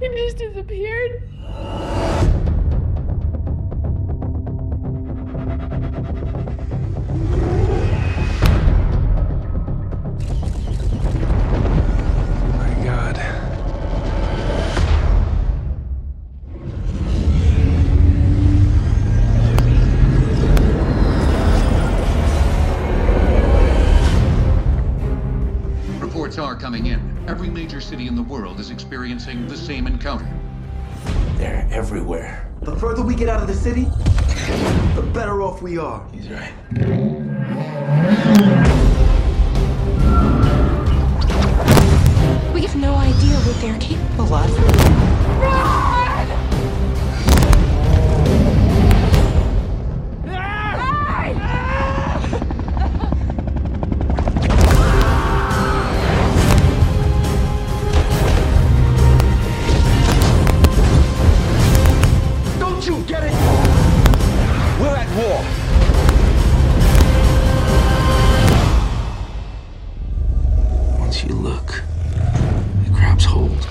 He just disappeared. Reports are coming in. Every major city in the world is experiencing the same encounter. They're everywhere. The further we get out of the city, the better off we are. He's right. We have no idea what they're capable of. Don't you look, it grabs hold.